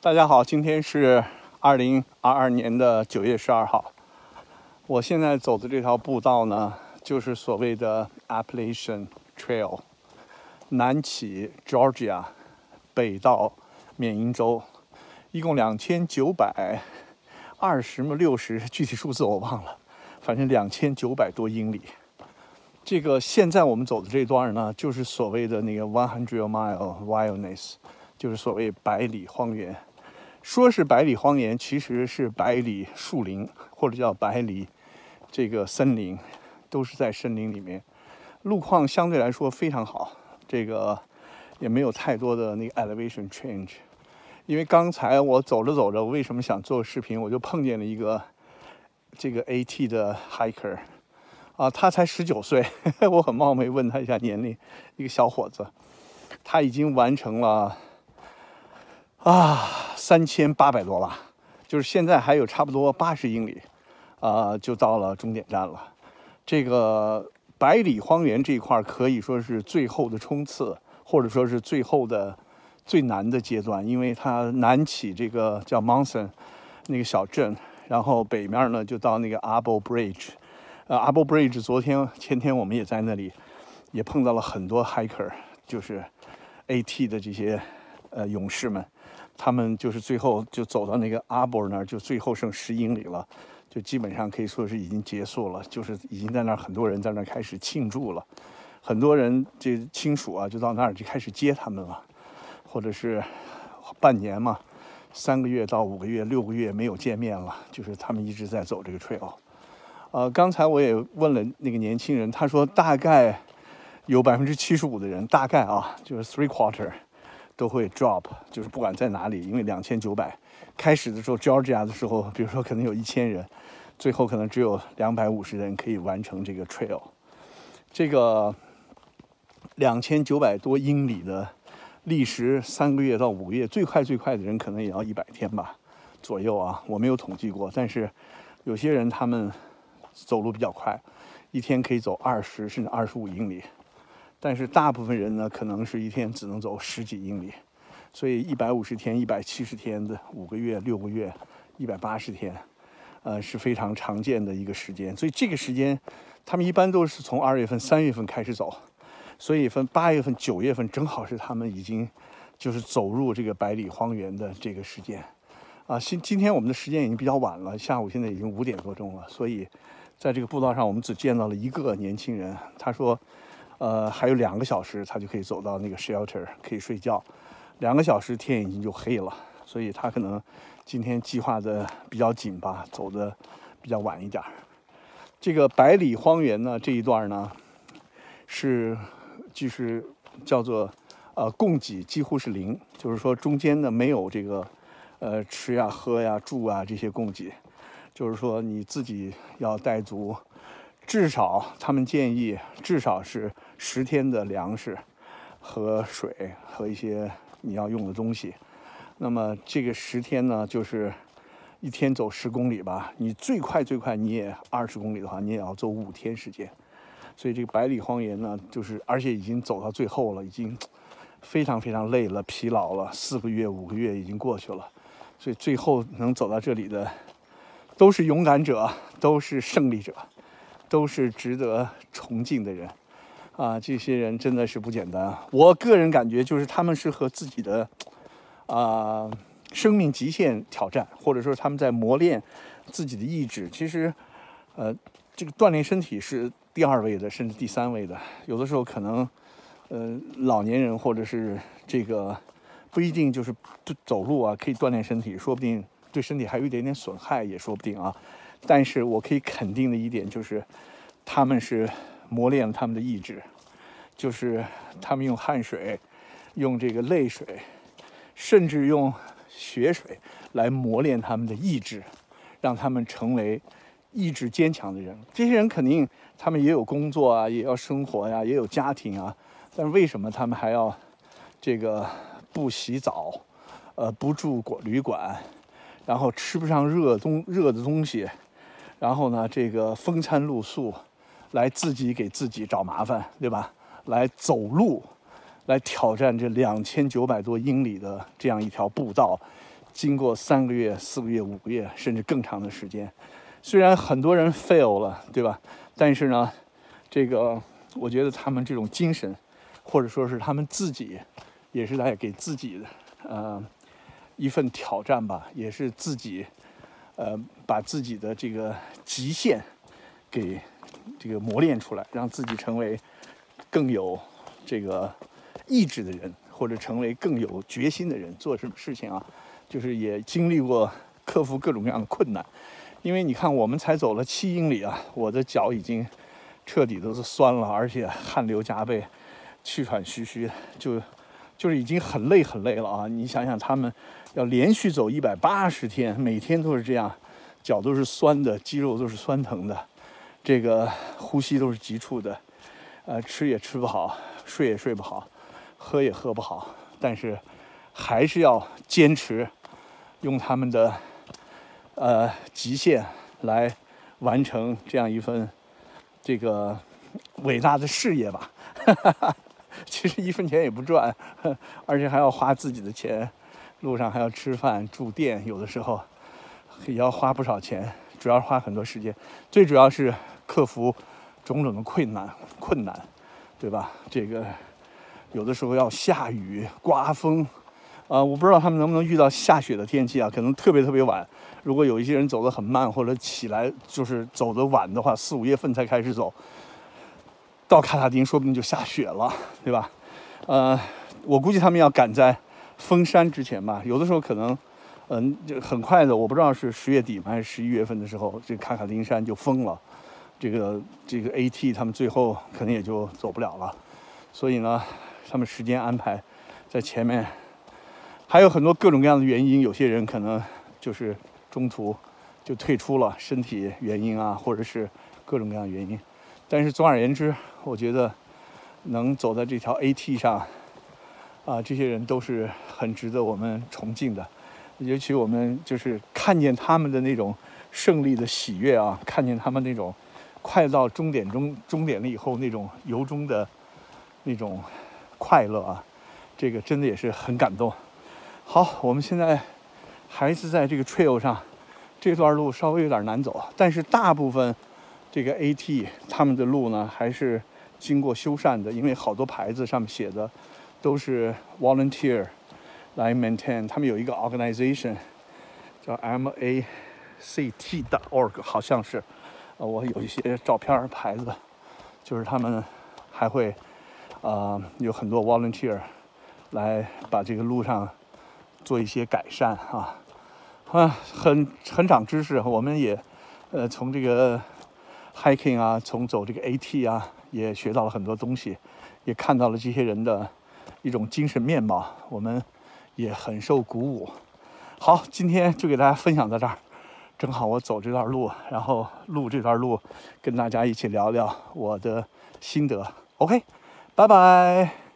大家好，今天是二零二二年的九月十二号。我现在走的这条步道呢，就是所谓的 Appalachian Trail，南起 Georgia，北到缅因州，一共两千九百二十么六十，具体数字我忘了，反正两千九百多英里。这个现在我们走的这段呢，就是所谓的那个 One Hundred Mile Wilderness，就是所谓百里荒原。说是百里荒原，其实是百里树林，或者叫百里这个森林，都是在森林里面。路况相对来说非常好，这个也没有太多的那个 elevation change。因为刚才我走着走着，我为什么想做视频，我就碰见了一个这个 AT 的 hiker。啊，他才十九岁，我很冒昧问他一下年龄，一个小伙子，他已经完成了啊三千八百多吧，就是现在还有差不多八十英里，啊就到了终点站了。这个百里荒原这一块可以说是最后的冲刺，或者说是最后的最难的阶段，因为它南起这个叫 Monson 那个小镇，然后北面呢就到那个 Abo Bridge。呃，Apple Bridge，昨天、前天我们也在那里，也碰到了很多 hiker，就是 AT 的这些呃勇士们，他们就是最后就走到那个阿波那儿，就最后剩十英里了，就基本上可以说是已经结束了，就是已经在那儿很多人在那儿开始庆祝了，很多人这亲属啊就到那儿就开始接他们了，或者是半年嘛，三个月到五个月、六个月没有见面了，就是他们一直在走这个 trail。呃，刚才我也问了那个年轻人，他说大概有百分之七十五的人，大概啊，就是 three quarter 都会 drop，就是不管在哪里，因为两千九百开始的时候，Georgia 的时候，比如说可能有一千人，最后可能只有两百五十人可以完成这个 trail。这个两千九百多英里的历时三个月到五个月，最快最快的人可能也要一百天吧左右啊，我没有统计过，但是有些人他们。走路比较快，一天可以走二十甚至二十五英里，但是大部分人呢，可能是一天只能走十几英里，所以一百五十天、一百七十天的五个月、六个月、一百八十天，呃，是非常常见的一个时间。所以这个时间，他们一般都是从二月份、三月份开始走，所以分八月份、九月份正好是他们已经就是走入这个百里荒原的这个时间。啊，今今天我们的时间已经比较晚了，下午现在已经五点多钟了，所以。在这个步道上，我们只见到了一个年轻人。他说：“呃，还有两个小时，他就可以走到那个 shelter，可以睡觉。两个小时天已经就黑了，所以他可能今天计划的比较紧吧，走的比较晚一点。这个百里荒原呢，这一段呢，是就是叫做呃供给几乎是零，就是说中间呢没有这个呃吃呀、喝呀、住啊这些供给。”就是说，你自己要带足，至少他们建议至少是十天的粮食和水和一些你要用的东西。那么这个十天呢，就是一天走十公里吧。你最快最快你也二十公里的话，你也要走五天时间。所以这个百里荒原呢，就是而且已经走到最后了，已经非常非常累了、疲劳了。四个月、五个月已经过去了，所以最后能走到这里的。都是勇敢者，都是胜利者，都是值得崇敬的人，啊，这些人真的是不简单。我个人感觉，就是他们是和自己的，啊，生命极限挑战，或者说他们在磨练自己的意志。其实，呃，这个锻炼身体是第二位的，甚至第三位的。有的时候可能，呃，老年人或者是这个不一定就是走路啊，可以锻炼身体，说不定。对身体还有一点点损害也说不定啊，但是我可以肯定的一点就是，他们是磨练了他们的意志，就是他们用汗水、用这个泪水，甚至用血水来磨练他们的意志，让他们成为意志坚强的人。这些人肯定他们也有工作啊，也要生活呀，也有家庭啊，但是为什么他们还要这个不洗澡，呃，不住过旅馆？然后吃不上热东热的东西，然后呢，这个风餐露宿，来自己给自己找麻烦，对吧？来走路，来挑战这两千九百多英里的这样一条步道，经过三个月、四个月、五个月，甚至更长的时间。虽然很多人 fail 了，对吧？但是呢，这个我觉得他们这种精神，或者说是他们自己，也是在给自己的呃一份挑战吧，也是自己呃把自己的这个极限给这个磨练出来，让自己成为更有这个意志的人，或者成为更有决心的人。做什么事情啊，就是也经历过克服各种各样的困难。因为你看，我们才走了七英里啊，我的脚已经彻底都是酸了，而且汗流浃背，气喘吁吁，就就是已经很累很累了啊！你想想，他们要连续走一百八十天，每天都是这样，脚都是酸的，肌肉都是酸疼的，这个呼吸都是急促的，呃，吃也吃不好，睡也睡不好，喝也喝不好，但是还是要坚持，用他们的。呃，极限来完成这样一份这个伟大的事业吧。其实一分钱也不赚，而且还要花自己的钱，路上还要吃饭住店，有的时候也要花不少钱，主要花很多时间。最主要是克服种种的困难，困难，对吧？这个有的时候要下雨、刮风，啊，我不知道他们能不能遇到下雪的天气啊？可能特别特别晚。如果有一些人走得很慢，或者起来就是走得晚的话，四五月份才开始走，到卡塔丁说不定就下雪了，对吧？呃，我估计他们要赶在封山之前吧。有的时候可能，嗯，就很快的，我不知道是十月底还是十一月份的时候，这卡卡丁山就封了，这个这个 AT 他们最后可能也就走不了了。所以呢，他们时间安排在前面，还有很多各种各样的原因，有些人可能就是。中途就退出了，身体原因啊，或者是各种各样的原因。但是总而言之，我觉得能走在这条 AT 上，啊，这些人都是很值得我们崇敬的。尤其我们就是看见他们的那种胜利的喜悦啊，看见他们那种快到终点中终点了以后那种由衷的那种快乐啊，这个真的也是很感动。好，我们现在。还是在这个 trail 上，这段路稍微有点难走，但是大部分这个 AT 他们的路呢，还是经过修缮的，因为好多牌子上面写的都是 volunteer 来 maintain，他们有一个 organization 叫 MACT 的 org，好像是，呃，我有一些照片牌子，就是他们还会啊有很多 volunteer 来把这个路上。做一些改善啊，啊，很很长知识。我们也，呃，从这个 hiking 啊，从走这个 AT 啊，也学到了很多东西，也看到了这些人的一种精神面貌，我们也很受鼓舞。好，今天就给大家分享到这儿。正好我走这段路，然后录这段路，跟大家一起聊聊我的心得。OK，拜拜。